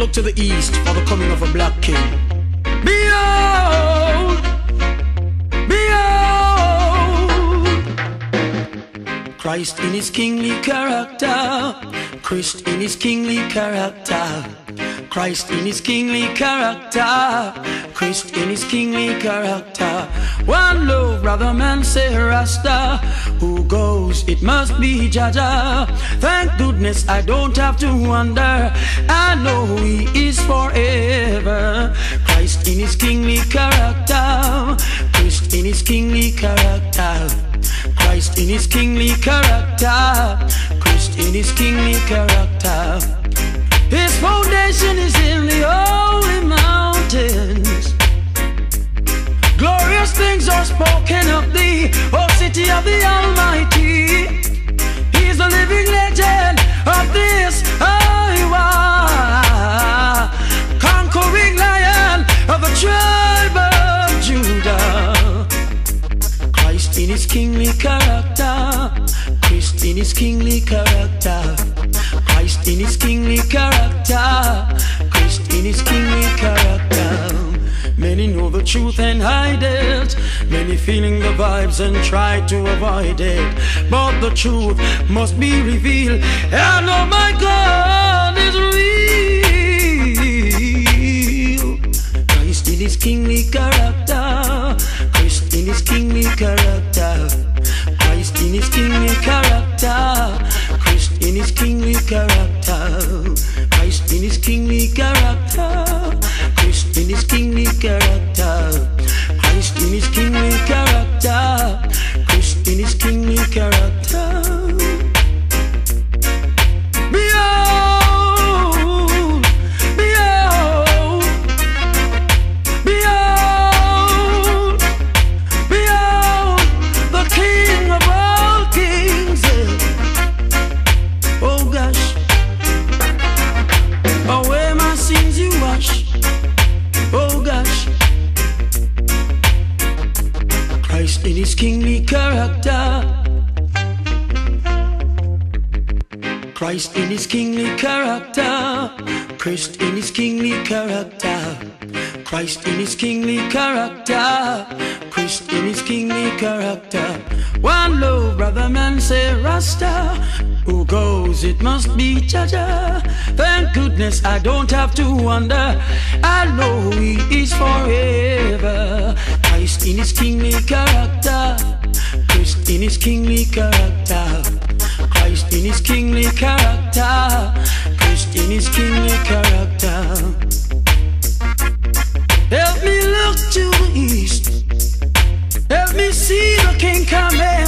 Look to the east for the coming of a black king. Behold, behold, Christ in his kingly character, Christ in his kingly character. Christ in his kingly character, Christ in his kingly character. One love, brother man, say Rasta. Who goes, it must be Jah Jah. Thank goodness I don't have to wonder. I know character. Christ in his kingly character, Christ in his kingly character. His foundation is in the holy mountains. Glorious things are spoken of thee, O city of the Almighty. He's the living legend of this character, Christ in his kingly character. Christ in his kingly character, Christ in his kingly character. Many know the truth and hide it. Many feeling the vibes and try to avoid it. But the truth must be revealed. And oh my God is real. Christ in his kingly character, Christ in his kingly character, in his kingly character. Christ in his kingly character, Christ in his kingly character, Christ in his kingly character, Christ in his kingly character, Christ in his kingly character. In his kingly character. Christ in his kingly character. Christ in his kingly character. Christ in his kingly character. Christ in his kingly character. One low brother man, say Rasta. Who goes, it must be Jah Jah. Thank goodness I don't have to wonder. I know he His kingly character. Christ in his kingly character. Help me look to the east. Help me see the king coming.